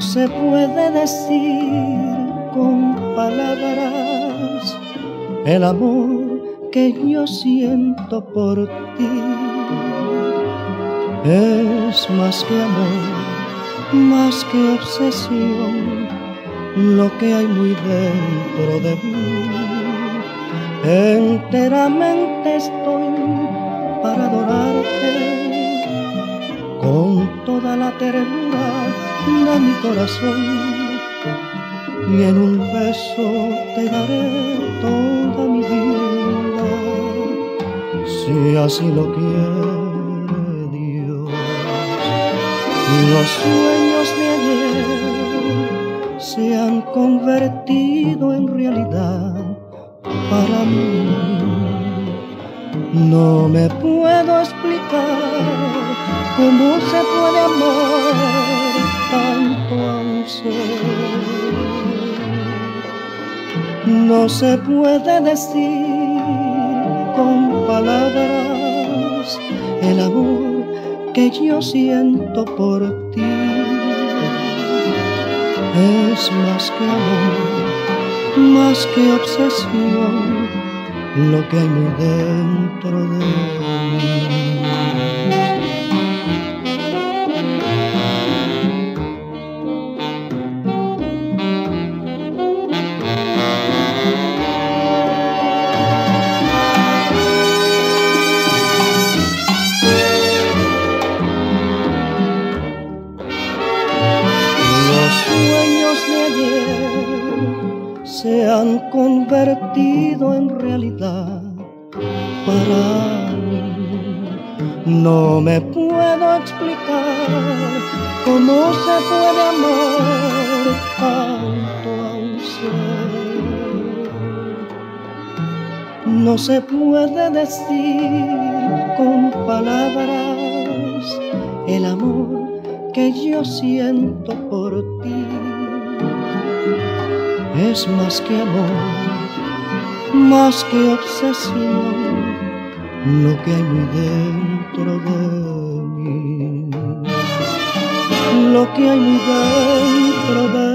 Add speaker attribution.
Speaker 1: no se puede decir con palabras el amor que yo siento por ti. Es más que amor, más que obsesión, lo que hay muy dentro de mí. Enteramente estoy para adorarte con toda la ternura de mi corazón y en un beso te daré toda mi si así lo quiere Dios. Los sueños de ayer se han convertido en realidad para mí. No me puedo explicar cómo se puede amar tanto a un ser. No se puede decir con palabras el amor que yo siento por ti. Es más que amor, más que obsesión, lo que hay dentro de mí. Convertido en realidad para mí. No me puedo explicar cómo se puede amar tanto a un ser. No se puede decir con palabras el amor que yo siento por ti es más que amor, más que obsesión, lo que hay muy dentro de mí, lo que hay muy dentro de mí